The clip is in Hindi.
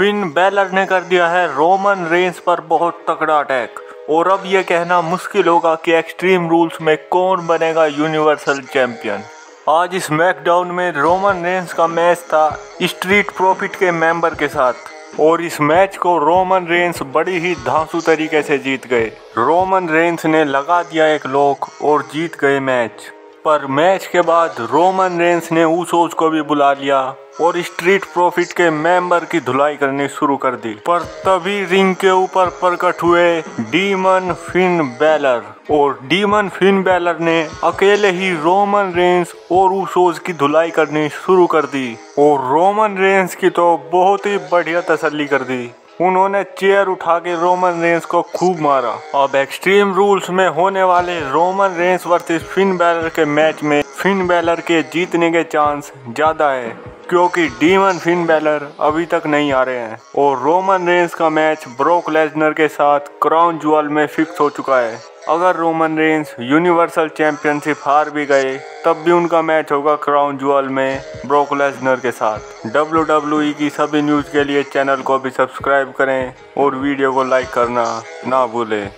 फिन बैलर ने कर दिया है रोमन रेंस पर बहुत तगड़ा अटैक और अब यह कहना मुश्किल होगा कि एक्सट्रीम रूल्स में कौन बनेगा यूनिवर्सल चैंपियन आज इस मैकडाउन में रोमन रेंस का मैच था स्ट्रीट प्रॉफिट के मेंबर के साथ। और इस मैच को रोमन रेंस बड़ी ही धांसू तरीके से जीत गए। रोमन रेंस ने लगा दिया एक लॉक और जीत गए मैच पर मैच के बाद रोमन रेंस ने ऊसोज को भी बुला लिया और स्ट्रीट प्रॉफिट के मेंबर की धुलाई करनी शुरू कर दी। पर तभी रिंग के ऊपर प्रकट हुए डीमन फिन बैलर और डीमन फिन बैलर ने अकेले ही रोमन रेंस और ऊसोज की धुलाई करनी शुरू कर दी और रोमन रेंस की तो बहुत ही बढ़िया तसल्ली कर दी। उन्होंने चेयर उठा के रोमन रेंस को खूब मारा। अब एक्सट्रीम रूल्स में होने वाले Roman Reigns versus Finn Balor के मैच में फिन बैलर के जीतने के चांस ज़्यादा है। क्योंकि डीमन फिन बैलर अभी तक नहीं आ रहे हैं। और रोमन रेंस का मैच ब्रोक लेजनर के साथ क्राउन जुअल में फिक्स हो चुका है। अगर रोमन रेंस यूनिवर्सल चैंपियनशिप हार भी गए, तब भी उनका मैच होगा क्राउन जुअल में ब्रोक लेजनर के साथ। डब्ल्यू e की सभी न्यूज़ के लिए चैनल को भी सब्सक्राइब करें और वीडियो को लाइक करना ना भूलें।